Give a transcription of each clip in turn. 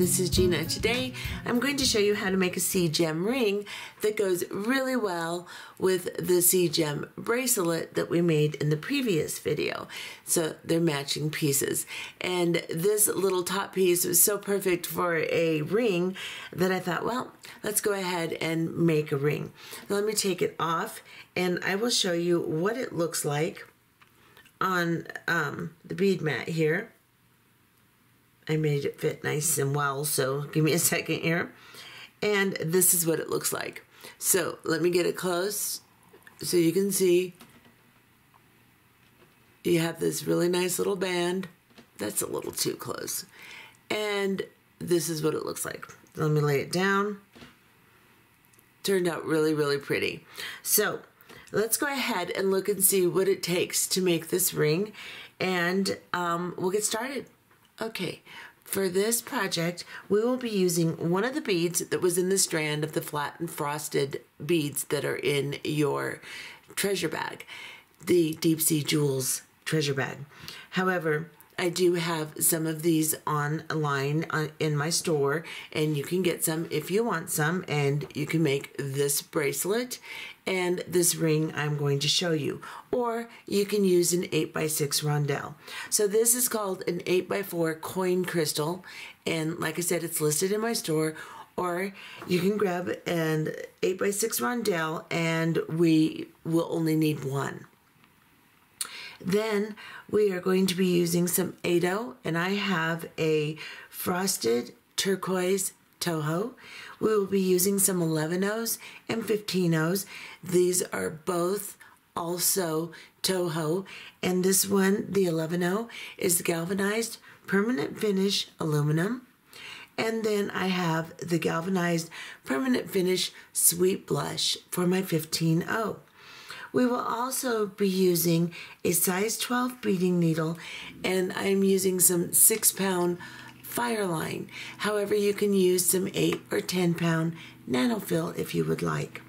this is Gina. Today I'm going to show you how to make a Sea Gem ring that goes really well with the Sea Gem bracelet that we made in the previous video. So they're matching pieces. And this little top piece was so perfect for a ring that I thought, well, let's go ahead and make a ring. Now let me take it off and I will show you what it looks like on um, the bead mat here. I made it fit nice and well, so give me a second here. And this is what it looks like. So let me get it close so you can see. You have this really nice little band. That's a little too close. And this is what it looks like. Let me lay it down. Turned out really, really pretty. So let's go ahead and look and see what it takes to make this ring. And um, we'll get started. Okay, for this project, we will be using one of the beads that was in the strand of the flat and frosted beads that are in your treasure bag, the Deep Sea Jewels treasure bag. However, I do have some of these online uh, in my store, and you can get some if you want some, and you can make this bracelet and this ring I'm going to show you. Or you can use an 8x6 rondelle. So this is called an 8x4 coin crystal, and like I said, it's listed in my store. Or you can grab an 8x6 rondelle, and we will only need one. Then we are going to be using some 8 O, and I have a frosted turquoise Toho. We will be using some 11 O's and 15 O's. These are both also Toho, and this one, the 11 O, is galvanized permanent finish aluminum. And then I have the galvanized permanent finish sweet blush for my 15O. We will also be using a size 12 beading needle and I'm using some six pound Fireline. However, you can use some 8 or 10 pound NanoFil if you would like.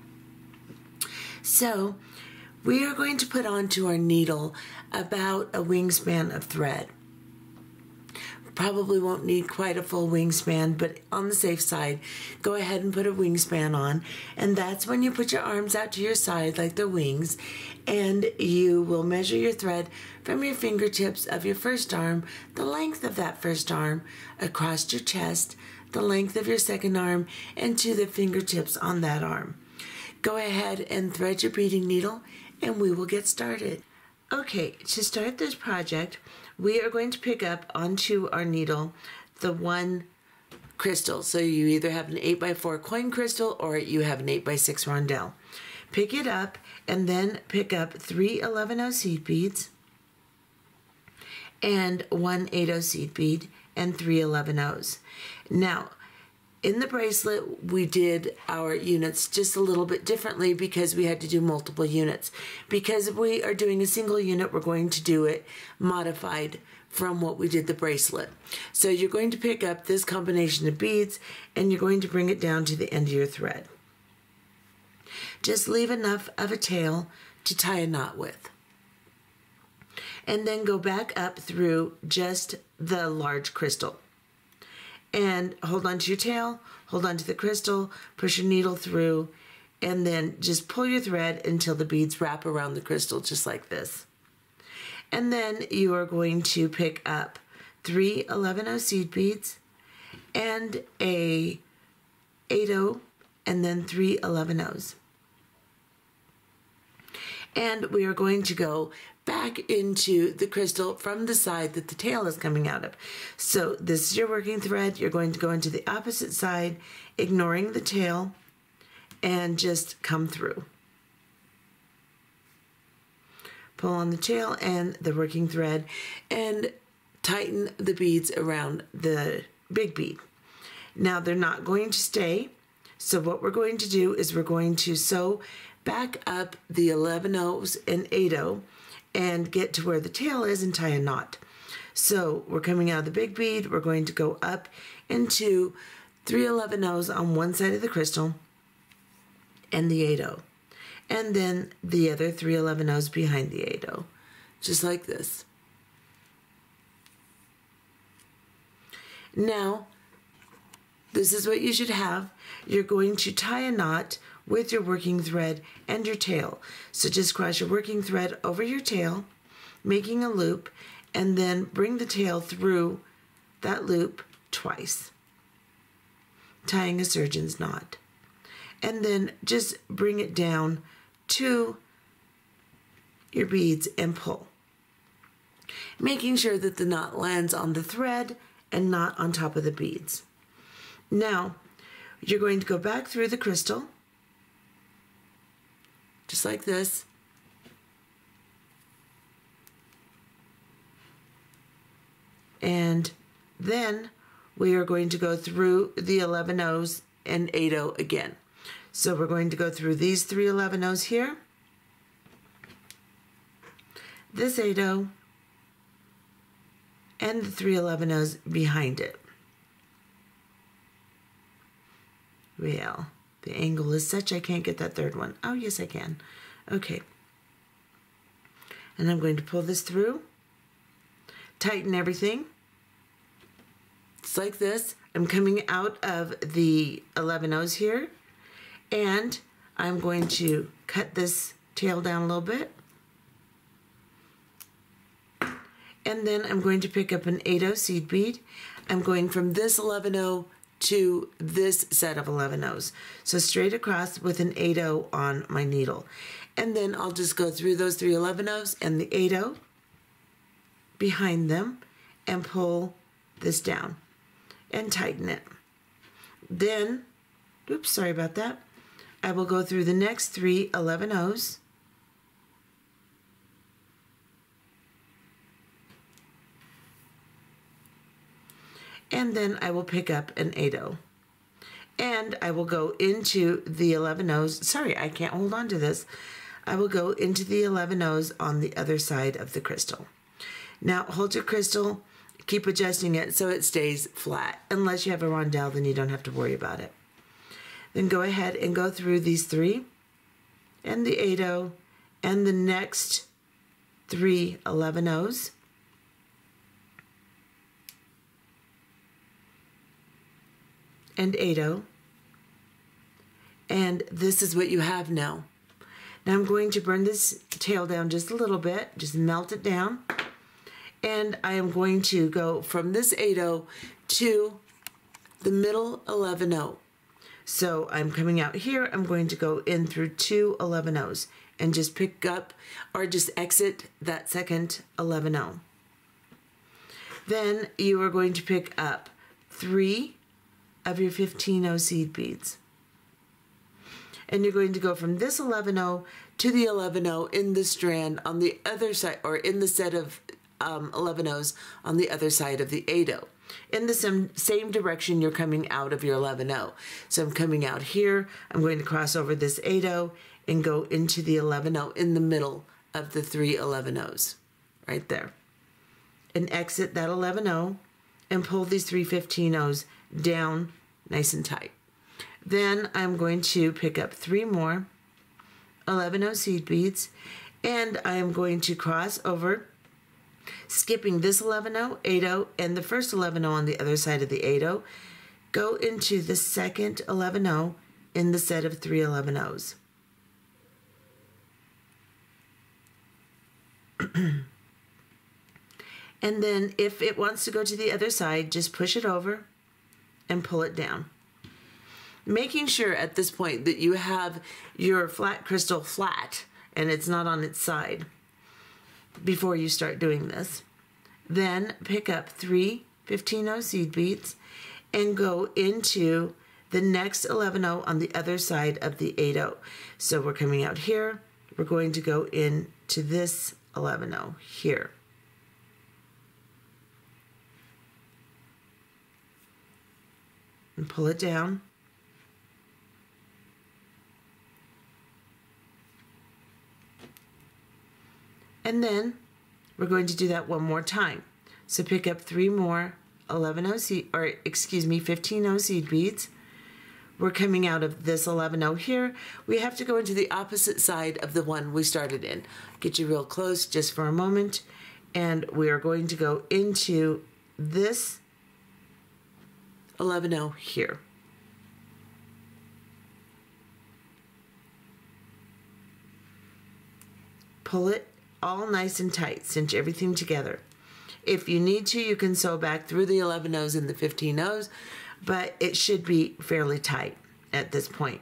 So, we are going to put onto our needle about a wingspan of thread. Probably won't need quite a full wingspan, but on the safe side, go ahead and put a wingspan on. And that's when you put your arms out to your side like the wings, and you will measure your thread from your fingertips of your first arm, the length of that first arm, across your chest, the length of your second arm, and to the fingertips on that arm. Go ahead and thread your beading needle, and we will get started. Okay, to start this project, we are going to pick up onto our needle the one crystal. So you either have an 8x4 coin crystal or you have an 8x6 rondelle. Pick it up and then pick up three 11 seed beads and one 8 seed bead and three 11 O's. Now, in the bracelet, we did our units just a little bit differently because we had to do multiple units. Because if we are doing a single unit, we're going to do it modified from what we did the bracelet. So you're going to pick up this combination of beads and you're going to bring it down to the end of your thread. Just leave enough of a tail to tie a knot with. And then go back up through just the large crystal and hold on to your tail, hold on to the crystal, push your needle through, and then just pull your thread until the beads wrap around the crystal just like this. And then you are going to pick up three 11 seed beads and a 8 and then three 11 O's. And we are going to go back into the crystal from the side that the tail is coming out of. So this is your working thread. You're going to go into the opposite side, ignoring the tail, and just come through. Pull on the tail and the working thread and tighten the beads around the big bead. Now they're not going to stay. So what we're going to do is we're going to sew back up the 11 O's and 8 O and get to where the tail is and tie a knot. So we're coming out of the big bead, we're going to go up into 311 O's on one side of the crystal and the 8 O. And then the other 311 O's behind the 8 O, just like this. Now, this is what you should have. You're going to tie a knot with your working thread and your tail. So just cross your working thread over your tail, making a loop, and then bring the tail through that loop twice, tying a surgeon's knot. And then just bring it down to your beads and pull. Making sure that the knot lands on the thread and not on top of the beads. Now, you're going to go back through the crystal, just like this. And then we are going to go through the 11 O's and 8 O again. So we're going to go through these three 11 O's here, this 8 O, and the three 11 O's behind it. Well, the angle is such I can't get that third one. Oh, yes, I can. Okay. And I'm going to pull this through, tighten everything. It's like this. I'm coming out of the 11 O's here, and I'm going to cut this tail down a little bit. And then I'm going to pick up an 8 seed bead. I'm going from this 11 to this set of 11 O's. So straight across with an 8 O on my needle. And then I'll just go through those three 11 O's and the 8 O behind them and pull this down and tighten it. Then, oops, sorry about that. I will go through the next three 11 O's. And then I will pick up an 8 -0. And I will go into the 11 O's. Sorry, I can't hold on to this. I will go into the 11 O's on the other side of the crystal. Now, hold your crystal, keep adjusting it so it stays flat. Unless you have a rondelle, then you don't have to worry about it. Then go ahead and go through these three and the 8 0 and the next three 11 O's. And 8 0 and this is what you have now. Now I'm going to burn this tail down just a little bit, just melt it down. And I am going to go from this 8-0 to the middle 11-0. So I'm coming out here, I'm going to go in through two 11-0s and just pick up or just exit that second 11-0. Then you are going to pick up three of your 15-0 seed beads and you're going to go from this 11-0 to the 11-0 in the strand on the other side, or in the set of um, 11-0s on the other side of the 8-0. In the same, same direction you're coming out of your 11-0. So I'm coming out here, I'm going to cross over this 8-0 and go into the 11-0 in the middle of the three 11-0s, right there. And exit that 11-0 and pull these three 15-0s down nice and tight. Then I'm going to pick up three more 11 seed beads and I am going to cross over skipping this 11 8 and the first 11 on the other side of the 8 go into the second 11 in the set of three 11 O's. and then if it wants to go to the other side, just push it over and pull it down making sure at this point that you have your flat crystal flat and it's not on its side before you start doing this. Then pick up three 15 seed beads and go into the next 11 on the other side of the 8 So we're coming out here, we're going to go into this 11 here. And pull it down. And then we're going to do that one more time. So pick up three more 11 OC, or excuse me, 15 O seed beads. We're coming out of this 11 O here. We have to go into the opposite side of the one we started in. Get you real close just for a moment. And we are going to go into this 11.0 here. Pull it all nice and tight, cinch everything together. If you need to, you can sew back through the 11 O's and the 15 O's, but it should be fairly tight at this point.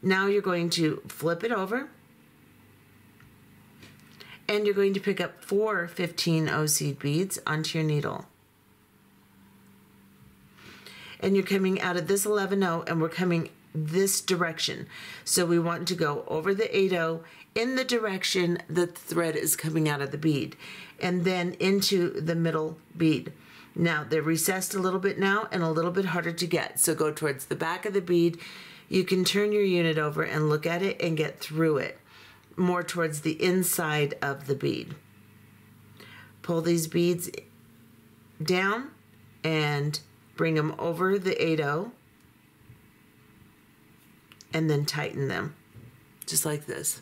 Now you're going to flip it over and you're going to pick up four 15 O seed beads onto your needle. And you're coming out of this 11 O and we're coming this direction. So we want to go over the 8 O in the direction the thread is coming out of the bead and then into the middle bead. Now they're recessed a little bit now and a little bit harder to get. So go towards the back of the bead. You can turn your unit over and look at it and get through it more towards the inside of the bead. Pull these beads down and bring them over the 8 and then tighten them just like this.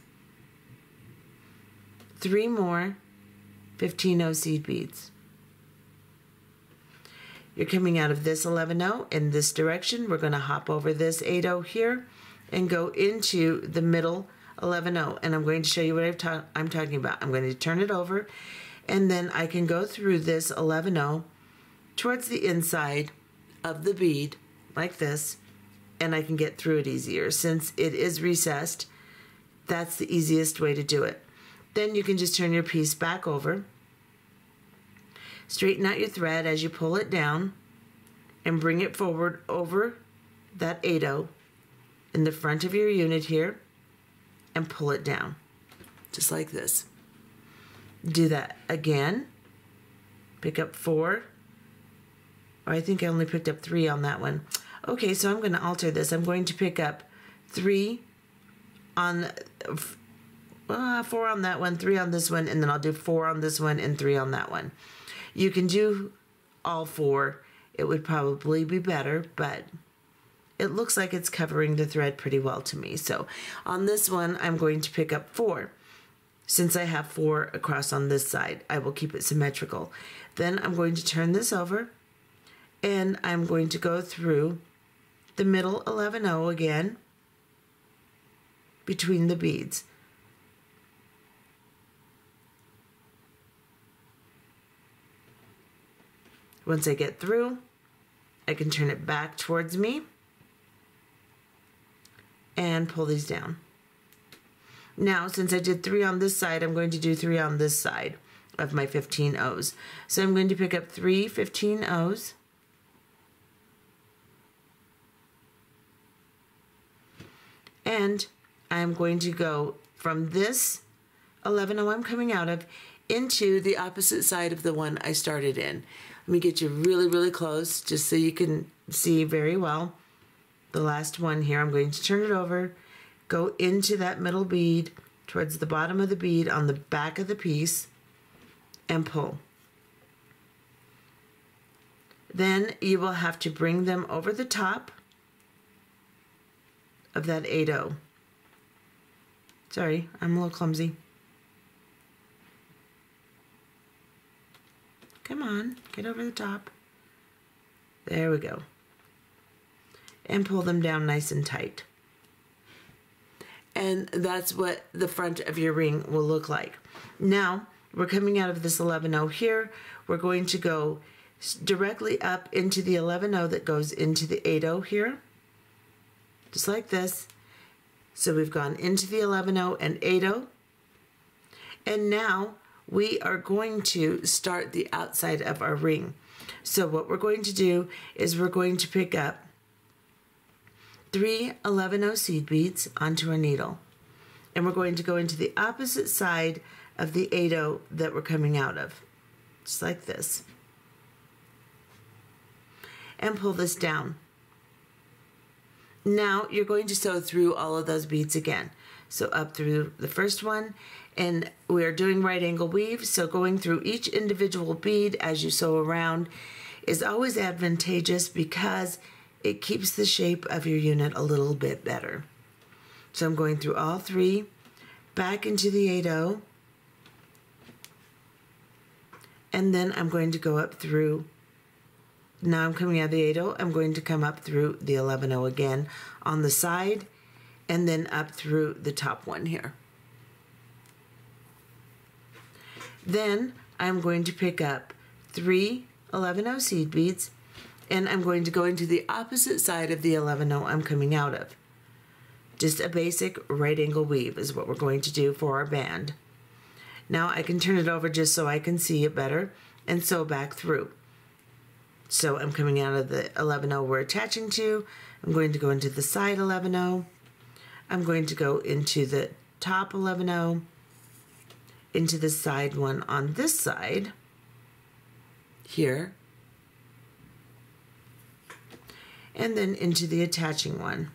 Three more 15 seed beads. You're coming out of this 11 in this direction. We're going to hop over this 8 here and go into the middle 11 and I'm going to show you what i ta I'm talking about. I'm going to turn it over and then I can go through this 11 towards the inside of the bead like this and I can get through it easier. Since it is recessed, that's the easiest way to do it. Then you can just turn your piece back over, straighten out your thread as you pull it down, and bring it forward over that 8 in the front of your unit here and pull it down, just like this. Do that again. Pick up four. I think I only picked up three on that one. Okay, so I'm going to alter this. I'm going to pick up three on uh, four on that one, three on this one, and then I'll do four on this one and three on that one. You can do all four. It would probably be better, but it looks like it's covering the thread pretty well to me. So on this one, I'm going to pick up four. Since I have four across on this side, I will keep it symmetrical. Then I'm going to turn this over and I'm going to go through the middle 11 0 again between the beads. Once I get through, I can turn it back towards me and pull these down. Now, since I did three on this side, I'm going to do three on this side of my 15 O's. So I'm going to pick up three 15 O's and I'm going to go from this 11 I'm coming out of into the opposite side of the one I started in. Let me get you really, really close just so you can see very well. The last one here, I'm going to turn it over, go into that middle bead towards the bottom of the bead on the back of the piece and pull. Then you will have to bring them over the top of that 8 -0. Sorry, I'm a little clumsy. Come on, get over the top. There we go. And pull them down nice and tight. And that's what the front of your ring will look like. Now, we're coming out of this 11-0 here. We're going to go directly up into the 11-0 that goes into the 8-0 here just like this. So we've gone into the 11-0 and 8-0. And now we are going to start the outside of our ring. So what we're going to do is we're going to pick up three 11-0 seed beads onto our needle. And we're going to go into the opposite side of the 8-0 that we're coming out of. Just like this. And pull this down. Now you're going to sew through all of those beads again. So up through the first one, and we're doing right angle weave, so going through each individual bead as you sew around is always advantageous because it keeps the shape of your unit a little bit better. So I'm going through all three, back into the 8 and then I'm going to go up through now I'm coming out of the 8 I'm going to come up through the 11 again on the side and then up through the top one here. Then I'm going to pick up three 11 seed beads and I'm going to go into the opposite side of the 11 I'm coming out of. Just a basic right angle weave is what we're going to do for our band. Now I can turn it over just so I can see it better and sew back through. So I'm coming out of the 11 we're attaching to. I'm going to go into the side 11 I'm going to go into the top 11 into the side one on this side here and then into the attaching one.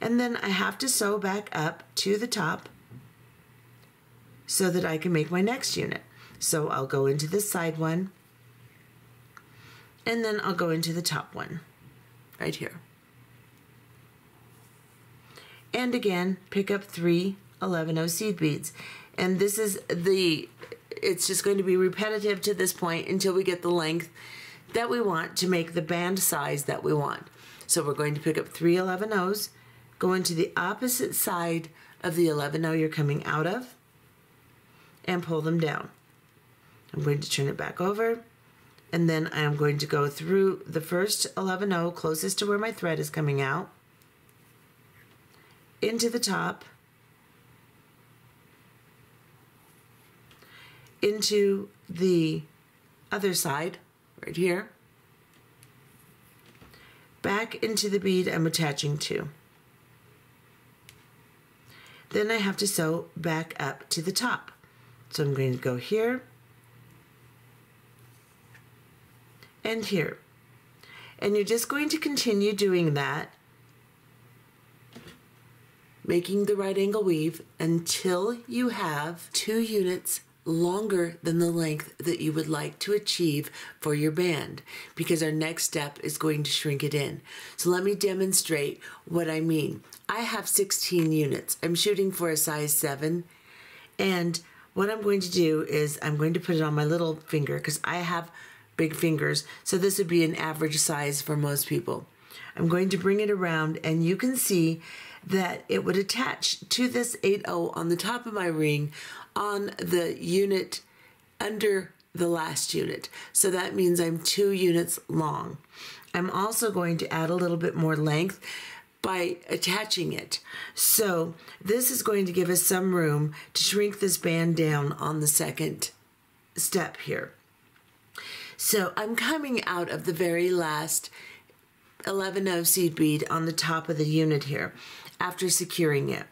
And then I have to sew back up to the top so that I can make my next unit. So I'll go into this side one and then I'll go into the top one right here. And again, pick up three 11 seed beads. And this is the, it's just going to be repetitive to this point until we get the length that we want to make the band size that we want. So we're going to pick up three 11 O's, go into the opposite side of the 11 O you're coming out of, and pull them down. I'm going to turn it back over, and then I'm going to go through the first 11 O closest to where my thread is coming out, into the top, into the other side, right here, back into the bead I'm attaching to. Then I have to sew back up to the top. So I'm going to go here and here. And you're just going to continue doing that, making the right angle weave until you have two units longer than the length that you would like to achieve for your band because our next step is going to shrink it in. So let me demonstrate what I mean. I have 16 units. I'm shooting for a size 7 and what I'm going to do is I'm going to put it on my little finger because I have big fingers so this would be an average size for most people. I'm going to bring it around and you can see that it would attach to this 8-0 on the top of my ring on the unit under the last unit. So that means I'm two units long. I'm also going to add a little bit more length by attaching it. So this is going to give us some room to shrink this band down on the second step here. So I'm coming out of the very last 11 seed bead on the top of the unit here after securing it.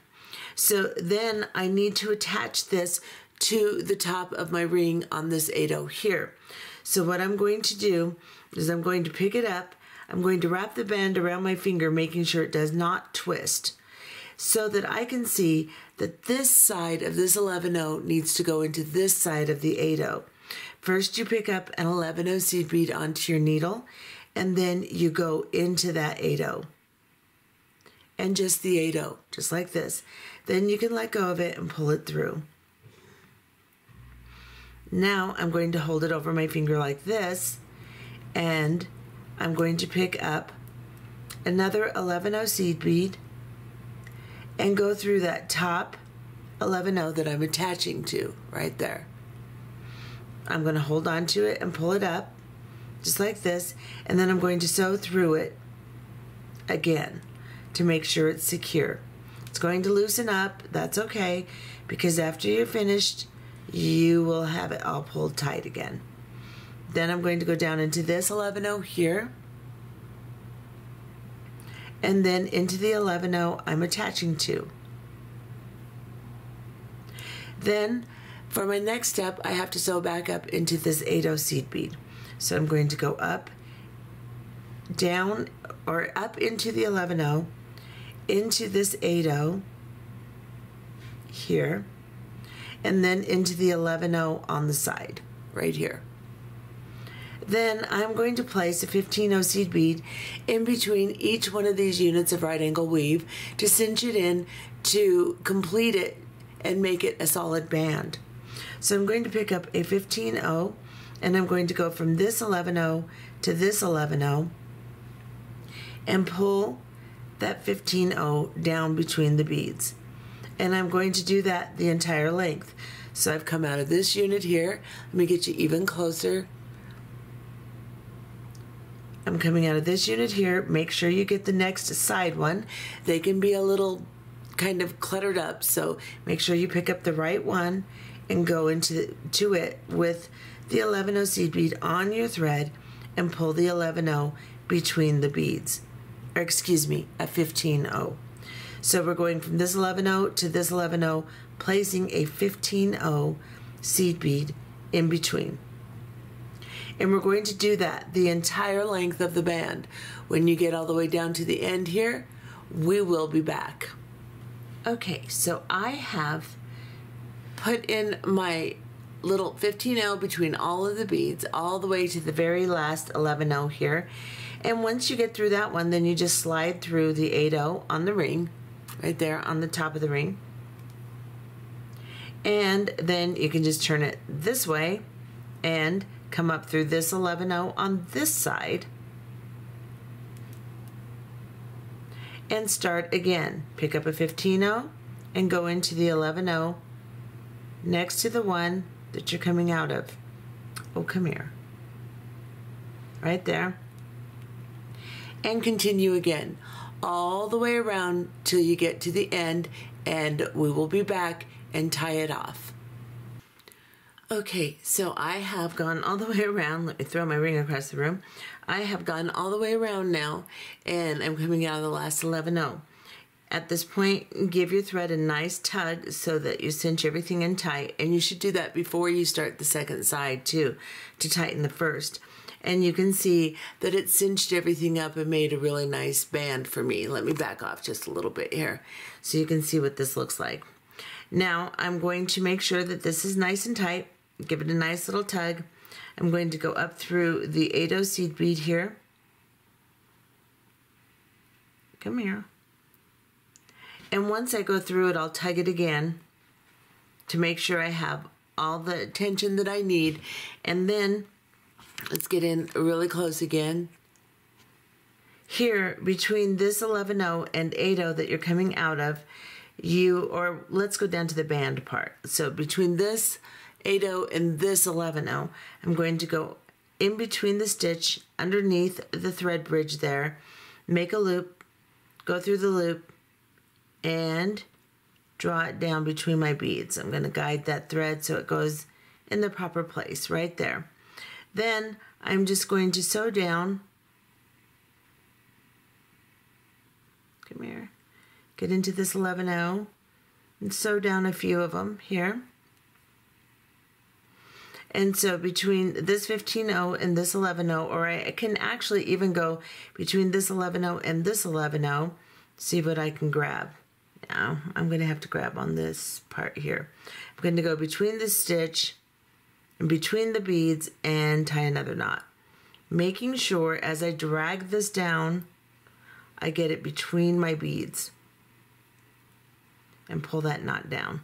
So then I need to attach this to the top of my ring on this 8 here. So what I'm going to do is I'm going to pick it up. I'm going to wrap the band around my finger, making sure it does not twist so that I can see that this side of this 11 needs to go into this side of the 8 First, you pick up an 11 seed bead onto your needle, and then you go into that 8 and just the 8 just like this. Then you can let go of it and pull it through. Now I'm going to hold it over my finger like this and I'm going to pick up another 11 seed bead and go through that top 11 that I'm attaching to right there. I'm going to hold on to it and pull it up just like this and then I'm going to sew through it again to make sure it's secure. It's going to loosen up. That's okay because after you're finished, you will have it all pulled tight again. Then I'm going to go down into this 11-0 here. And then into the 11-0 I'm attaching to. Then for my next step, I have to sew back up into this 8 seed bead. So I'm going to go up, down, or up into the 11 into this 8 here, and then into the 11 on the side, right here. Then I'm going to place a 15 seed bead in between each one of these units of right angle weave to cinch it in to complete it and make it a solid band. So I'm going to pick up a 15 and I'm going to go from this 11 to this 11 and pull that 15 0 down between the beads. And I'm going to do that the entire length. So I've come out of this unit here. Let me get you even closer. I'm coming out of this unit here. Make sure you get the next side one. They can be a little kind of cluttered up, so make sure you pick up the right one and go into to it with the 11 seed bead on your thread and pull the 11 between the beads. Or excuse me, a 15 So we're going from this 11 to this 11 placing a 15 seed bead in between. And we're going to do that the entire length of the band. When you get all the way down to the end here, we will be back. Okay, so I have put in my little 15 between all of the beads all the way to the very last 11 here. And once you get through that one, then you just slide through the 8 on the ring, right there on the top of the ring. And then you can just turn it this way and come up through this 11 on this side and start again. Pick up a 15 and go into the 11 next to the one that you're coming out of. Oh, come here. Right there. And continue again all the way around till you get to the end and we will be back and tie it off. Okay, so I have gone all the way around. Let me throw my ring across the room. I have gone all the way around now, and I'm coming out of the last 11 0. At this point, give your thread a nice tug so that you cinch everything in tight, and you should do that before you start the second side too, to tighten the first. And you can see that it cinched everything up and made a really nice band for me. Let me back off just a little bit here so you can see what this looks like. Now, I'm going to make sure that this is nice and tight give it a nice little tug. I'm going to go up through the 8 seed bead here. Come here. And once I go through it, I'll tug it again to make sure I have all the tension that I need. And then let's get in really close again. Here, between this 11-0 and 8-0 that you're coming out of, you, or let's go down to the band part. So between this 8 and this 11 I'm going to go in between the stitch underneath the thread bridge there, make a loop, go through the loop, and draw it down between my beads. I'm going to guide that thread so it goes in the proper place right there. Then I'm just going to sew down. Come here. Get into this 11 and sew down a few of them here. And so between this 15.0 and this 11.0, or I can actually even go between this 11.0 and this 11.0, see what I can grab. Now, I'm going to have to grab on this part here. I'm going to go between the stitch and between the beads and tie another knot. Making sure as I drag this down, I get it between my beads and pull that knot down.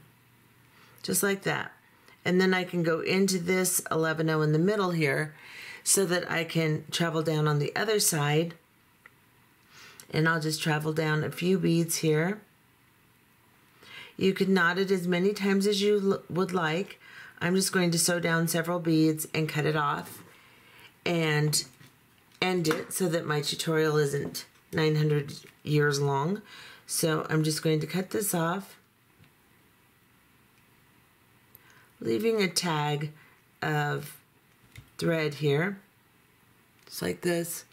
Just like that and then I can go into this 11 in the middle here so that I can travel down on the other side and I'll just travel down a few beads here. You could knot it as many times as you would like. I'm just going to sew down several beads and cut it off and end it so that my tutorial isn't 900 years long. So I'm just going to cut this off leaving a tag of thread here, just like this,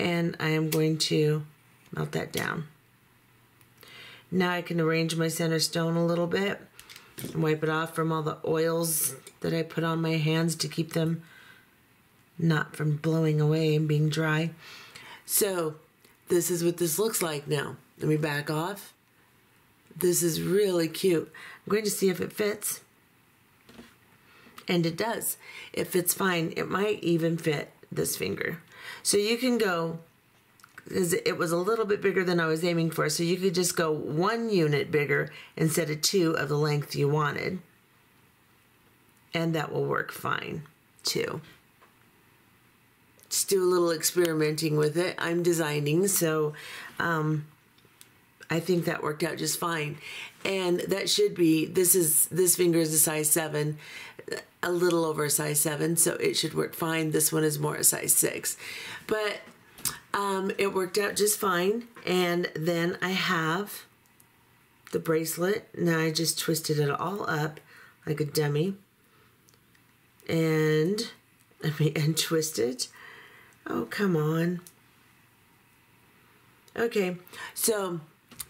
and I am going to melt that down. Now I can arrange my center stone a little bit and wipe it off from all the oils that I put on my hands to keep them not from blowing away and being dry. So this is what this looks like now. Let me back off. This is really cute. I'm going to see if it fits. And it does. It fits fine. It might even fit this finger. So you can go, it was a little bit bigger than I was aiming for, so you could just go one unit bigger instead of two of the length you wanted. And that will work fine too. Just do a little experimenting with it. I'm designing, so um, I think that worked out just fine. And that should be, this is, this finger is a size seven, a little over a size seven, so it should work fine. This one is more a size six. But um, it worked out just fine. And then I have the bracelet. Now I just twisted it all up like a dummy. And, I mean, and twist it. Oh, come on. Okay, so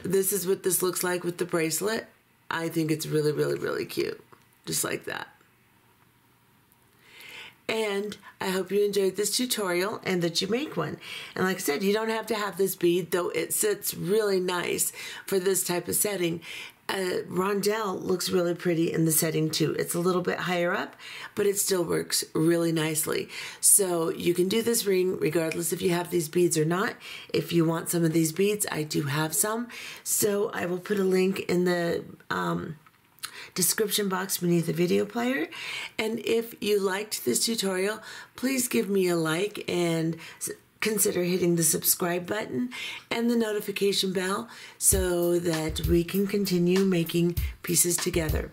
this is what this looks like with the bracelet. I think it's really, really, really cute. Just like that. And I hope you enjoyed this tutorial and that you make one. And like I said, you don't have to have this bead, though it sits really nice for this type of setting uh, rondelle looks really pretty in the setting too. It's a little bit higher up, but it still works really nicely. So you can do this ring regardless if you have these beads or not. If you want some of these beads, I do have some. So I will put a link in the um, description box beneath the video player. And if you liked this tutorial, please give me a like and consider hitting the subscribe button and the notification bell so that we can continue making pieces together.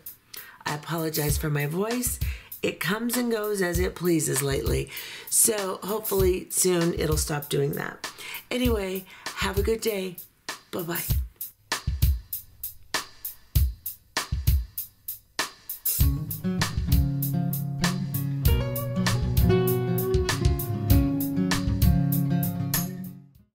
I apologize for my voice. It comes and goes as it pleases lately. So hopefully soon it'll stop doing that. Anyway, have a good day. Bye bye.